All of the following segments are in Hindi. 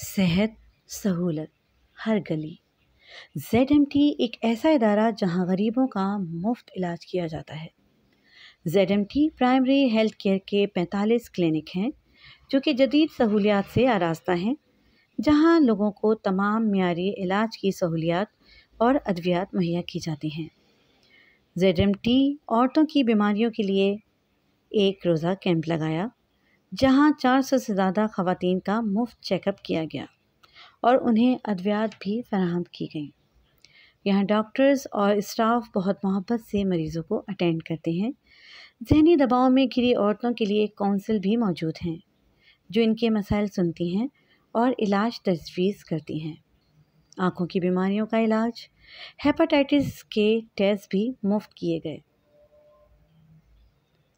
सेहत सहूलत, हर गली। जेड एम टी एक ऐसा इदारा जहाँ गरीबों का मुफ़्त इलाज किया जाता है। Z M T primary health care के 45 क्लिनिक हैं, जो कि जदीद सहूलियात से आरास्ता हैं, जहाँ लोगों को तमाम मीरी इलाज की सहूलियात और अद्वियात मुहैया की जाती हैं। जेड एम टी औरतों की बीमारियों के लिए एक रोज़ा कैंप लगाया जहाँ 400 से ज़्यादा ख़वातीन का मुफ़्त चेकअप किया गया और उन्हें अद्वियात भी फराहम की गई। यहाँ डॉक्टर्स और स्टाफ बहुत मोहब्बत से मरीज़ों को अटेंड करते हैं। जहनी दबाव में घिरी औरतों के लिए कौंसल भी मौजूद हैं, जो इनके मसाइल सुनती हैं और इलाज तजवीज़ करती हैं। आँखों की बीमारियों का इलाज हेपाटाइटिस के टेस्ट भी मुफ़्त किए गए।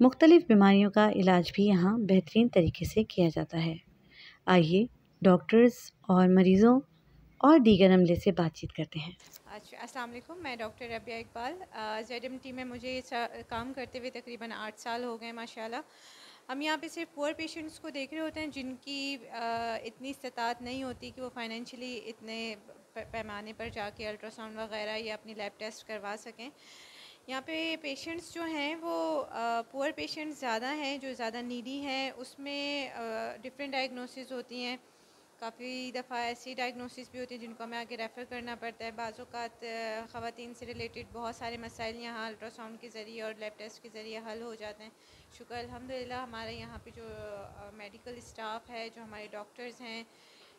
मुख्तलिफ़ बीमारियों का इलाज भी यहाँ बेहतरीन तरीके से किया जाता है। आइए डॉक्टर्स और मरीज़ों और दीगर अमले से बातचीत करते हैं। अच्छा अस्सलाम वालेकुम मैं doctor Rabia Iqbal. Z M T में मुझे काम करते हुए तकरीबन आठ साल हो गए माशाल्लाह। हम यहाँ पे सिर्फ़ पुअर पेशेंट्स को देख रहे होते हैं जिनकी आ, इतनी इस्तात नहीं होती कि वो फाइनेंशियली इतने पैमाने पर जाके अल्ट्रासाउंड वगैरह या अपनी लैब टेस्ट करवा सकें। यहाँ पे पेशेंट्स जो हैं वो पुअर पेशेंट्स ज़्यादा हैं, जो ज़्यादा नीडी हैं, उसमें डिफरेंट डायग्नोसिस होती हैं। काफ़ी दफ़ा ऐसी डायग्नोसिस भी होती हैं जिनको हमें आगे रेफ़र करना पड़ता है। बाज़ात ख़वान से रिलेटेड बहुत सारे मसाइल यहाँ अल्ट्रासाउंड के ज़रिए और लैब टेस्ट के ज़रिए हल हो जाते हैं। शुक्र अलहमदिल्ला हमारे यहाँ पे जो मेडिकल स्टाफ है, जो हमारे डॉक्टर्स हैं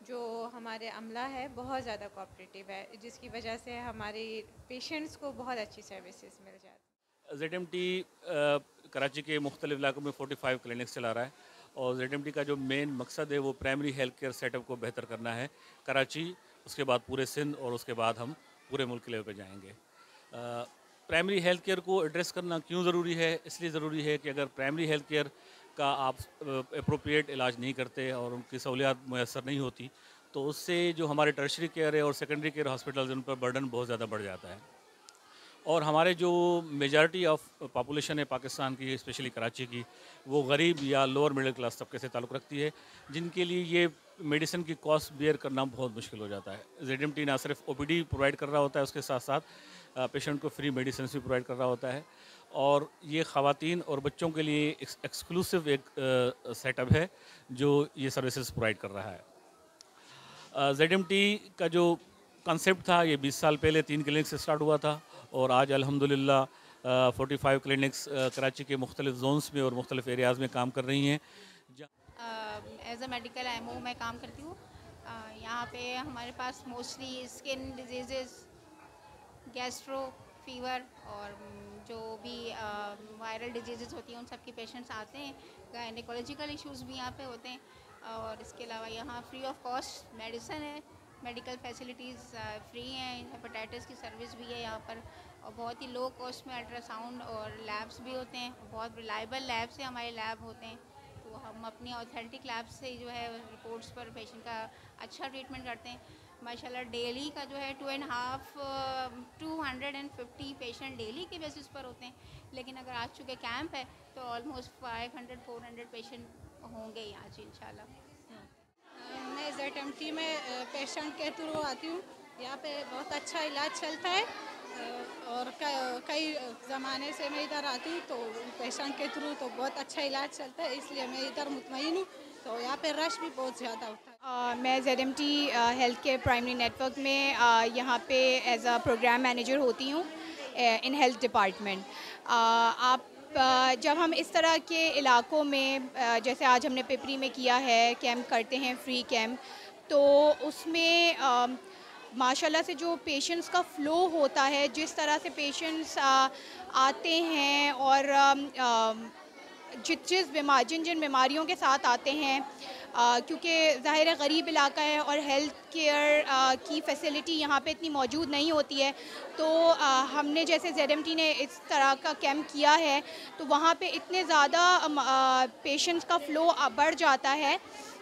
जो हमारे अमला है, बहुत ज़्यादा कोऑपरेटिव है, जिसकी वजह से हमारे पेशेंट्स को बहुत अच्छी सर्विसेज़ मिल जाती जेड एम टी कराची के मुख्तलिफ़ इलाकों में 45 क्लिनिक्स चला रहा है और जेड एम टी का जो मेन मकसद है, वो प्राइमरी हेल्थ केयर सेटअप को बेहतर करना है कराची, उसके बाद पूरे सिंध और उसके बाद हम पूरे मुल्क के लेवल पर जाएँगे। प्राइमरी हेल्थ केयर को एड्रेस करना क्यों ज़रूरी है? इसलिए ज़रूरी है कि अगर प्राइमरी हेल्थ केयर का आप अप्रोप्रिएट इलाज नहीं करते और उनकी सहूलियात मैसर नहीं होती तो उससे जो हमारे टर्शरी केयर है और सेकेंडरी केयर हॉस्पिटल्स उन पर बर्डन बहुत ज़्यादा बढ़ जाता है। और हमारे जो मेजॉरिटी ऑफ़ पॉपुलेशन है पाकिस्तान की स्पेशली कराची की, वो गरीब या लोअर मिडिल क्लास तबके से ताल्लुक़ रखती है, जिनके लिए ये मेडिसिन की कॉस्ट बियर करना बहुत मुश्किल हो जाता है। जेड ना सिर्फ़ ओ प्रोवाइड कर रहा होता है, उसके साथ साथ पेशेंट को फ्री मेडिसिन भी प्रोवाइड कर रहा होता है। और ये ख़वातीन और बच्चों के लिए एक्सक्लूसिव एक सेटअप है, जो ये सर्विसेज़ प्रोवाइड कर रहा है। जेड एम टी का जो कंसेप्ट था, ये 20 साल पहले तीन क्लिनिक से स्टार्ट हुआ था और आज अल्हम्दुलिल्लाह फोर्टी फाइव क्लिनिक्स कराची के मुख्तलिफ़ जोन्स में और मुख्तलिफ़ एरियाज़ में काम कर रही हैं। एज अ मेडिकल एमओ मैं काम करती हूँ। यहाँ पे हमारे पास mostly skin disease gastro fever और जो भी वायरल डिज़ीज़ होती हैं, उन सब के पेशेंट्स आते हैं। गायनिकोलॉजिकल इश्यूज़ भी यहाँ पे होते हैं। और इसके अलावा यहाँ फ्री ऑफ़ कॉस्ट मेडिसिन है। मेडिकल फैसिलिटीज़ फ्री हैं। हेपेटाइटिस की सर्विस भी है यहाँ पर। और बहुत ही लो कॉस्ट में अल्ट्रासाउंड और लैब्स भी होते हैं। बहुत रिलायबल लैब हैं हमारे लैब होते हैं। तो हम अपनी ऑथेंटिक लैब से जो है रिपोर्ट्स पर पेशेंट का अच्छा ट्रीटमेंट करते हैं। माशाल्लाह, डेली का जो है two and half two hundred and fifty patient daily के बेसिस पर होते हैं। लेकिन अगर आज चुके कैंप है तो almost five hundred four hundred patient होंगे यहाँ जी इंशाल्लाह। मैं जेड एम टी में पेशेंट के थ्रू आती हूँ। यहाँ पे बहुत अच्छा इलाज चलता है। और कई ज़माने से मैं इधर आती हूँ तो पेशेंट के थ्रू तो बहुत अच्छा इलाज चलता है, इसलिए मैं इधर मुतमिन हूँ। तो यहाँ पे रश भी बहुत ज़्यादा होता है। मैं Z M T health care primary network में यहाँ पे एज अ प्रोग्राम मैनेजर होती हूँ इन हेल्थ डिपार्टमेंट आप जब हम इस तरह के इलाकों में जैसे आज हमने पिपरी में किया है कैंप करते हैं फ्री कैंप तो उसमें माशाल्लाह से जो पेशेंट्स का फ़्लो होता है, जिस तरह से पेशेंट्स आते हैं और जिस जिस बीमार जिन जिन बीमारियों के साथ आते हैं क्योंकि ज़ाहिर गरीब इलाका है और हेल्थ केयर की फैसिलिटी यहाँ पे इतनी मौजूद नहीं होती है। तो आ, हमने जैसे जेड ने इस तरह का कैंप किया है तो वहाँ पे इतने ज़्यादा पेशेंट्स का फ़्लो बढ़ जाता है।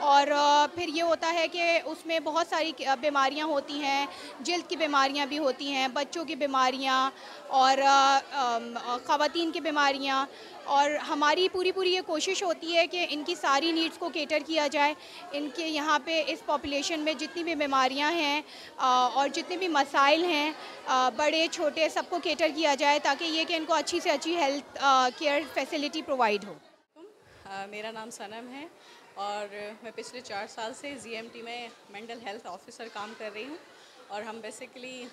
और फिर ये होता है कि उसमें बहुत सारी बीमारियाँ होती हैं, जल्द की बीमारियाँ भी होती हैं, बच्चों की बीमारियाँ और ख़वान की बीमारियाँ और हमारी पूरी पूरी ये कोशिश होती है कि इनकी सारी नीड्स को केटर किया जाए, इनके यहाँ पे इस पॉपुलेशन में जितनी भी बीमारियाँ हैं और जितने भी मसाइल हैं बड़े, छोटे, सबको केटर किया जाए ताकि ये कि इनको अच्छी से अच्छी हेल्थ केयर फैसिलिटी प्रोवाइड हो। मेरा नाम सनम है। और मैं पिछले चार साल से जी में मेंटल हेल्थ ऑफिसर काम कर रही हूँ और हम बेसिकली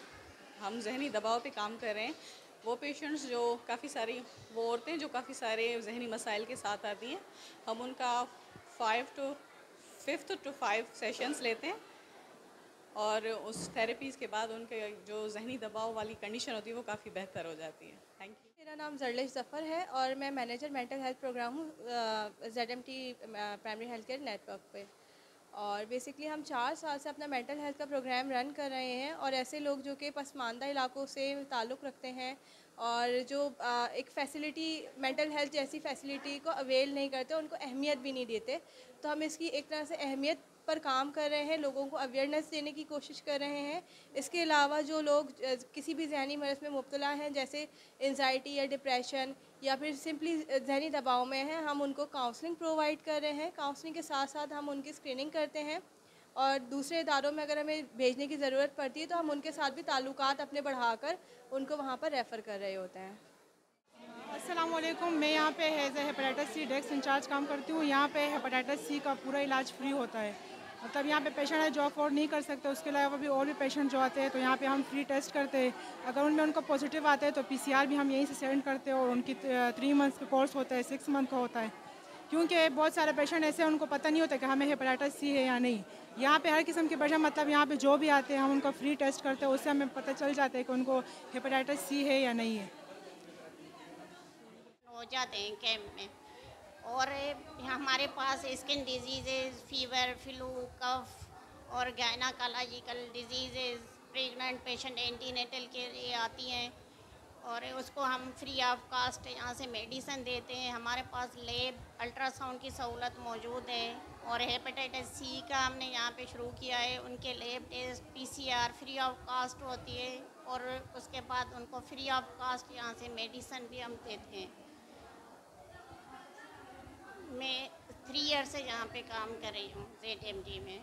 हम जहनी दबाव पे काम कर रहे हैं। वो पेशेंट्स जो काफ़ी सारी, वो औरतें जो काफ़ी सारे जहनी मसाइल के साथ आती हैं, हम उनका five to fifth to five sessions लेते हैं। और उस थेरेपीज़ के बाद उनके जो जहनी दबाव वाली कंडीशन होती है, वो काफ़ी बेहतर हो जाती है। थैंक यू मेरा नाम जरलिश ज़फ़र है और मैं मैनेजर मेंटल हेल्थ प्रोग्राम हूँ Z M T primary health care network पे। और बेसिकली हम चार साल से अपना मेंटल हेल्थ का प्रोग्राम रन कर रहे हैं और ऐसे लोग जो कि पसमानदा इलाकों से ताल्लुक़ रखते हैं और जो एक फ़ैसिलिटी मेंटल हेल्थ जैसी फ़ैसिलिटी को अवेल नहीं करते, उनको अहमियत भी नहीं देते तो हम इसकी एक तरह से अहमियत पर काम कर रहे हैं, लोगों को अवेयरनेस देने की कोशिश कर रहे हैं। इसके अलावा जो लोग किसी भी जहनी मरज़ में मुबतला हैं, जैसे एनजाइटी या डिप्रेशन या फिर सिंपली जहनी दबाव में हैं, हम उनको काउंसलिंग प्रोवाइड कर रहे हैं। काउंसलिंग के साथ साथ हम उनकी स्क्रीनिंग करते हैं। और दूसरे इदारों में अगर हमें भेजने की ज़रूरत पड़ती है तो हम उनके साथ भी ताल्लुक अपने बढ़ाकर उनको वहाँ पर रेफ़र कर रहे होते हैं। असलम मैं यहाँ पे as hepatitis C desk in charge काम करती हूँ। यहाँ पे हेपेटाइटिस सी का पूरा इलाज फ्री होता है। मतलब यहाँ पे पेशेंट है जो अफोर्ड नहीं कर सकते, उसके अलावा भी और भी पेशेंट जो आते हैं तो यहाँ पे हम फ्री टेस्ट करते हैं। अगर उनमें उनको पॉजिटिव आते हैं तो पीसीआर भी हम यहीं से सेंड करते हैं और उनकी थ्री मंथ्स का कोर्स होता है सिक्स मंथ का होता है। क्योंकि बहुत सारे पेशेंट ऐसे हैं, उनको पता नहीं होता कि हमें हेपेटाइटिस सी है या नहीं। यहाँ पे हर किस्म के पेशेंट मतलब यहाँ पे जो भी आते हैं, हम उनको फ्री टेस्ट करते हैं, उससे हमें पता चल जाता है कि उनको हेपेटाइटिस सी है या नहीं है। हो जाते हैं कैंप में। और हमारे पास skin disease fever flu cough और gynaecological disease pregnant patient antenatal के लिए आती हैं। और उसको हम फ्री ऑफ़ कास्ट यहाँ से मेडिसिन देते हैं। हमारे पास लेब अल्ट्रासाउंड की सहूलत मौजूद है। और हेपेटाइटिस सी का हमने यहाँ पे शुरू किया है। उनके lab test PCR free of cost होती है। और उसके बाद उनको फ्री ऑफ़ कास्ट यहाँ से मेडिसिन भी हम देते हैं। मैं थ्री ईयर से यहाँ पे काम कर रही हूँ जेड एम डी में।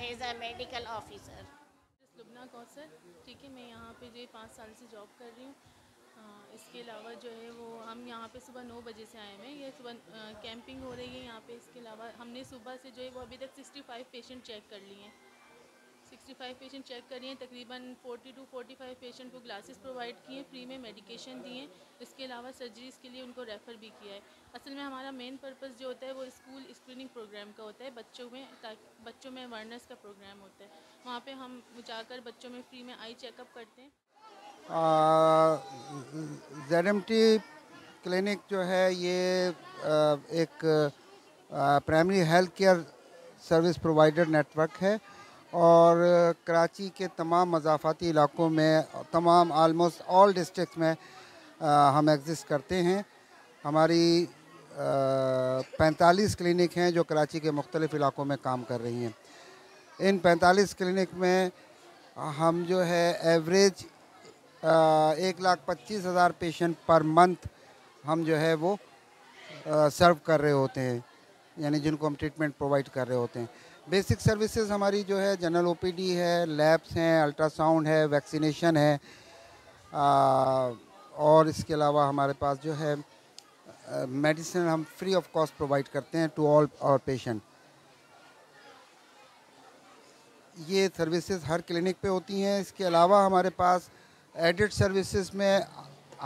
As a medical officer Lubna Kausar ठीक है, मैं यहाँ पे जो पाँच साल से जॉब कर रही हूँ। इसके अलावा जो है वो हम यहाँ पे सुबह नौ बजे से आए हैं। ये सुबह कैंपिंग हो रही है यहाँ पे। इसके अलावा हमने सुबह से जो है वो अभी तक सिक्सटी फाइव पेशेंट चेक कर लिए हैं। 65 पेशेंट चेक करिए तकरीबन 40 टू 45 पेशेंट को ग्लासेस प्रोवाइड किए फ्री में मेडिकेशन दिए इसके अलावा सर्जरीज़ के लिए उनको रेफ़र भी किया है। असल में हमारा मेन पर्पस जो होता है वो स्कूल स्क्रीनिंग प्रोग्राम का होता है, बच्चों में ताकि बच्चों में अवेयरनेस का प्रोग्राम होता है। वहाँ पे हम जाकर बच्चों में फ्री में आई चेकअप करते हैं। जेड एम क्लिनिक जो है, ये एक primary health care service provider network है। और कराची के तमाम मजाफाती इलाकों में तमाम आलमोस्ट ऑल डिस्ट्रिक्ट में आ, हम एग्जिस्ट करते हैं। हमारी पैंतालीस क्लिनिक हैं जो कराची के मुख्तलिफ़ इलाकों में काम कर रही हैं। इन पैंतालीस क्लिनिक में हम जो है एवरेज एक लाख पच्चीस हज़ार पेशेंट पर मंथ हम जो है वो सर्व कर रहे होते हैं। यानी जिनको हम ट्रीटमेंट प्रोवाइड कर रहे होते हैं। बेसिक सर्विसेज़ हमारी जो है जनरल ओपीडी है लैब्स हैं अल्ट्रासाउंड है वैक्सीनेशन है आ, और इसके अलावा हमारे पास जो है मेडिसिन हम फ्री ऑफ़ कॉस्ट प्रोवाइड करते हैं टू ऑल आवर पेशेंट। ये सर्विसेज़ हर क्लिनिक पे होती हैं। इसके अलावा हमारे पास एडिड सर्विसेज़ में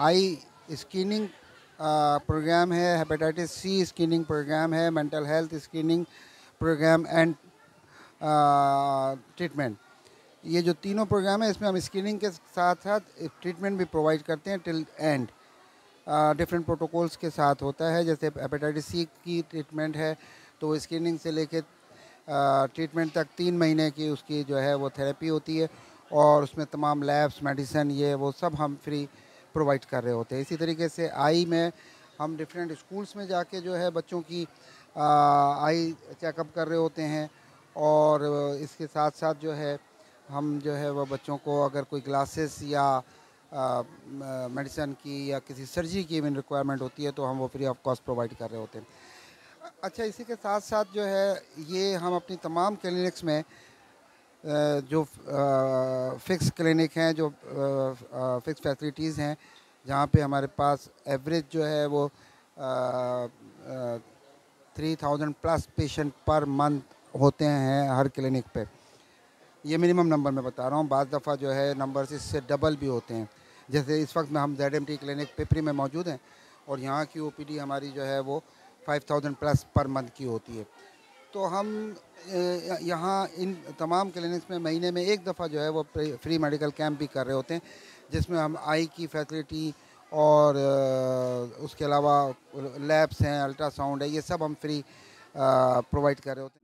आई स्क्रीनिंग प्रोग्राम है हेपेटाइटिस सी स्क्रीनिंग प्रोग्राम है mental health screening program and treatment ये जो तीनों प्रोग्राम है इसमें हम स्क्रीनिंग के साथ साथ ट्रीटमेंट भी प्रोवाइड करते हैं टिल एंड डिफरेंट प्रोटोकॉल्स के साथ होता है जैसे हेपेटाइटिस सी की ट्रीटमेंट है तो स्क्रीनिंग से लेके ट्रीटमेंट तक तीन महीने की उसकी जो है वो थेरेपी होती है और उसमें तमाम लैब्स मेडिसन ये वो सब हम फ्री प्रोवाइड कर रहे होते हैं। इसी तरीके से आई में हम डिफरेंट स्कूल्स में जाके जो है बच्चों की आ, आई चेकअप कर रहे होते हैं। और इसके साथ साथ जो है, हम जो है वह बच्चों को अगर कोई ग्लासेस या मेडिसिन की या किसी सर्जरी की भी रिक्वायरमेंट होती है तो हम वो फ्री ऑफ़ कॉस्ट प्रोवाइड कर रहे होते हैं। अच्छा इसी के साथ साथ जो है, ये हम अपनी तमाम क्लिनिक्स में जो फ़िक्स क्लिनिक हैं, जो फ़िक्स फैसिलिटीज़ हैं, जहाँ पे हमारे पास एवरेज जो है वो three thousand plus patient per month होते हैं हर क्लिनिक पे। ये मिनिमम नंबर मैं बता रहा हूँ। बाद दफ़ा जो है नंबर इससे डबल भी होते हैं। जैसे इस वक्त में हम Z M T clinic Pipri में मौजूद हैं और यहाँ की ओ पी डी हमारी जो है वो five thousand plus per month की होती है। तो हम यहाँ इन तमाम क्लिनिक्स में महीने में एक दफ़ा जो है वो फ्री मेडिकल कैंप भी कर रहे होते हैं, जिसमें हम आई की फैसिलिटी और उसके अलावा लैब्स हैं, अल्ट्रासाउंड है, ये सब हम फ्री प्रोवाइड कर रहे होते हैं।